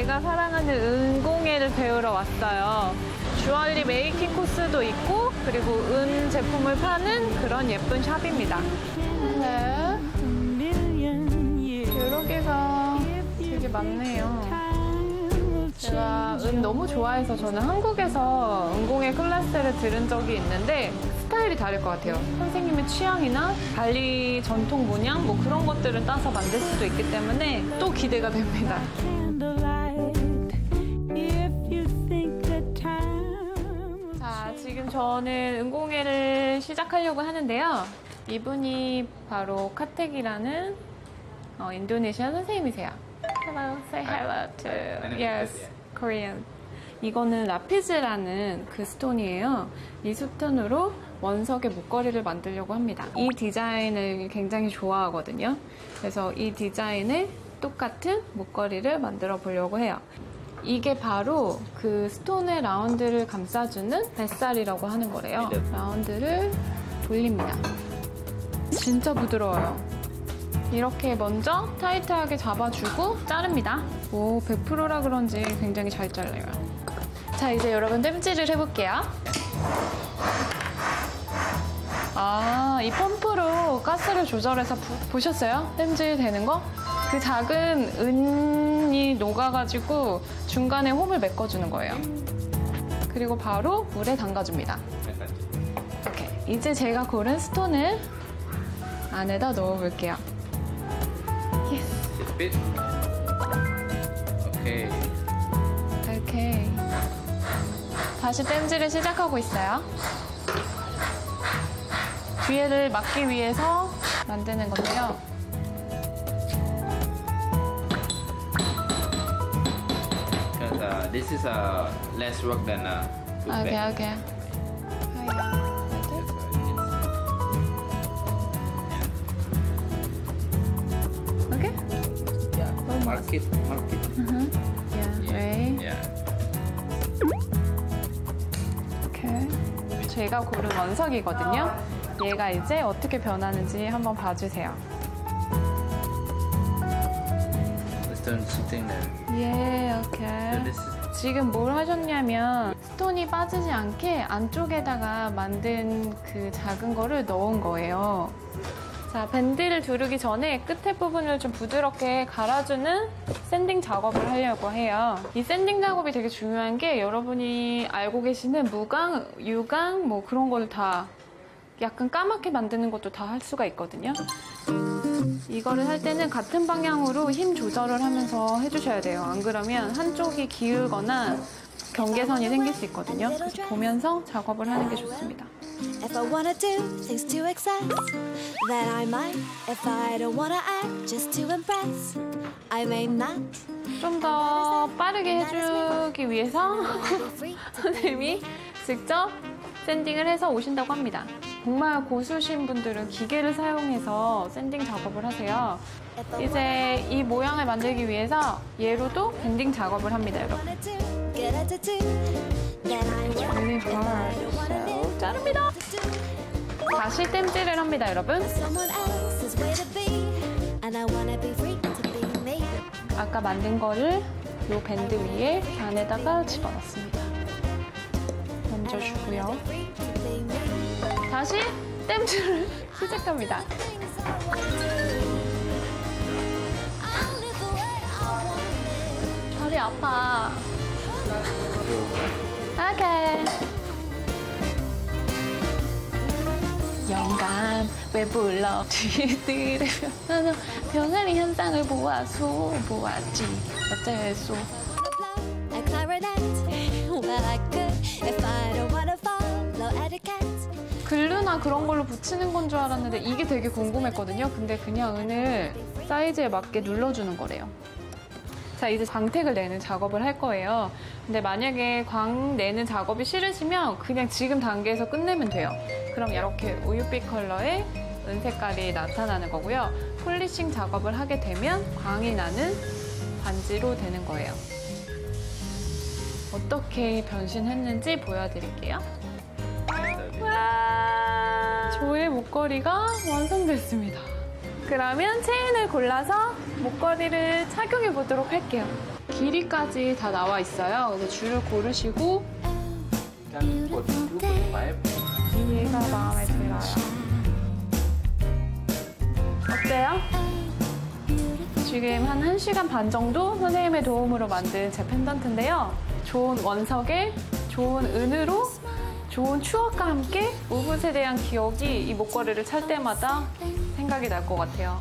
제가 사랑하는 은공예를 배우러 왔어요. 주얼리 making 코스도 있고 그리고 은 제품을 파는 그런 예쁜 샵입니다. 네. 여러 개가 되게 많네요. 제가 은 너무 좋아해서 저는 한국에서 은공예 클래스를 들은 적이 있는데 스타일이 다를 것 같아요. 선생님의 취향이나 발리 전통 문양 뭐 그런 것들을 따서 만들 수도 있기 때문에 또 기대가 됩니다. 저는 은공예를 시작하려고 하는데요. 이분이 바로 카텍이라는 어, 인도네시아 선생님이세요. Hello, say hello to yes, Korean. 이거는 라피즈라는 그 스톤이에요. 이 스톤으로 원석의 목걸이를 만들려고 합니다. 이 디자인을 굉장히 좋아하거든요. 그래서 이 디자인에 똑같은 목걸이를 만들어 보려고 해요. 이게 바로 그 스톤의 라운드를 감싸주는 뱃살이라고 하는 거래요. 라운드를 돌립니다. 진짜 부드러워요. 이렇게 먼저 타이트하게 잡아주고 자릅니다. 오, 100%라 그런지 굉장히 잘 잘려요. 자, 이제 여러분 땜질을 해볼게요. 아, 이 펌프로 가스를 조절해서 부- 보셨어요? 땜질 되는 거? 그 작은 은이 녹아가지고 중간에 홈을 메꿔주는 거예요. 그리고 바로 물에 담가줍니다. 이렇게. 이제 제가 고른 스톤을 안에다 넣어볼게요. Okay. 이렇게. 다시 땜질을 시작하고 있어요. 뒤에를 막기 위해서 만드는 건데요. This is uh, less work than uh, food 오케이, bag. 오케이. 오케이? Yeah. Mark it. Mark it. Yeah, right. Yeah. 오케이. 제가 고른 원석이거든요. 얘가 이제 어떻게 변하는지 한번 봐주세요. Let's turn sitting there. 예, So okay. this is 지금 뭘 하셨냐면 stone이 빠지지 않게 안쪽에다가 만든 그 작은 거를 넣은 거예요. 자, 밴드를 두르기 전에 끝에 부분을 좀 부드럽게 갈아주는 sanding 작업을 하려고 해요. 이 sanding 작업이 되게 중요한 게 여러분이 알고 계시는 무광, 유광 뭐 그런 걸 다 약간 까맣게 만드는 것도 다 할 수가 있거든요. 이거를 할 때는 같은 방향으로 힘 조절을 하면서 해주셔야 돼요. 안 그러면 한쪽이 기울거나 경계선이 생길 수 있거든요. 보면서 작업을 하는 게 좋습니다. If I wanna do things to excess, then I might. If I don't wanna act just to impress, I may not. 좀 더 빠르게 해주기 위해서 선생님이 직접 샌딩을 해서 오신다고 합니다. 정말 고수신 분들은 기계를 사용해서 샌딩 작업을 하세요. 이제 이 모양을 만들기 위해서 얘로도 밴딩 작업을 합니다, 여러분. Really hard. So, 자릅니다. 다시 땜질을 합니다, 여러분. 아까 만든 거를 이 밴드 위에 안에다가 집어넣습니다. 얹어주고요. 다시 땜질을 시작합니다. 다리 아파. 오케이. 영감 왜 불러 뒤들으며 나는 병아리 현상을 보아서 보았지 I 글루나 그런 걸로 붙이는 건 줄 알았는데 이게 되게 궁금했거든요. 근데 그냥 은을 사이즈에 맞게 눌러주는 거래요. 자, 이제 광택을 내는 작업을 할 거예요. 근데 만약에 광 내는 작업이 싫으시면 그냥 지금 단계에서 끝내면 돼요. 그럼 이렇게 우유빛 컬러의 은 색깔이 나타나는 거고요. 폴리싱 작업을 하게 되면 광이 나는 반지로 되는 거예요. 어떻게 변신했는지 보여드릴게요. 와, 저의 목걸이가 완성됐습니다. 그러면 체인을 골라서 목걸이를 착용해 보도록 할게요. 길이까지 다 나와 있어요. 그래서 줄을 고르시고 얘가 마음에 들어요. 어때요? 지금 한 1시간 반 정도 선생님의 도움으로 만든 제 펜던트인데요. 좋은 원석에 좋은 은으로 좋은 추억과 함께 우붓에 대한 기억이 이 목걸이를 찰 때마다 생각이 날 것 같아요.